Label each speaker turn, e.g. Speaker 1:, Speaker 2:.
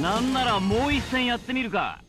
Speaker 1: なんならもう一戦やってみるか。